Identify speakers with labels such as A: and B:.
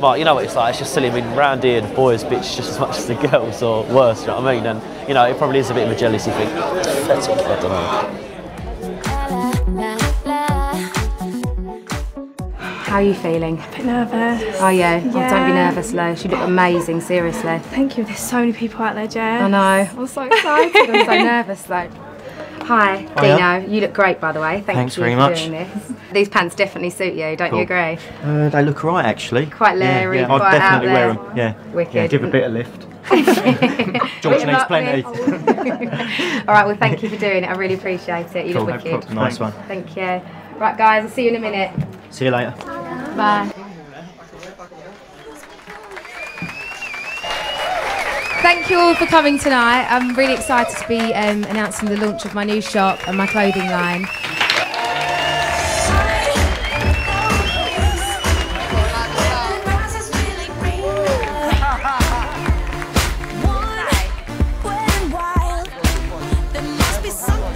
A: But you know what it's like, it's just silly. I mean, round here, the boys bitch just as much as the girls, or worse, you know what I mean? And, you know, it probably is a bit of a jealousy thing. Pathetic, I don't know.
B: How are you feeling?
C: A bit nervous.
B: Are yeah. Oh, don't be nervous, Lo. You look amazing, seriously.
C: Thank you. There's so many people out there, Jess.
B: I know. I'm so excited. I'm so nervous, though. Hi,
D: Hiya.
B: Dino. You look great, by the way. Thank
D: Thanks
B: you
D: very
B: for
D: much.
B: doing this. These pants definitely suit you, don't you agree?
D: Uh, they look right, actually.
B: Quite leery,
D: yeah, yeah.
B: quite
D: I'll definitely wear them. Yeah.
B: Wicked.
D: Yeah, give a bit of lift. George needs plenty.
B: All right, well, thank you for doing it. I really appreciate it. You
D: Cool.
B: look wicked.
D: Nice one.
B: Thank you. Right, guys, I'll see you in a minute.
D: See you later.
B: Bye. Thank you all for coming tonight. I'm really excited to be um, announcing the launch of my new shop and my clothing line. Give me something.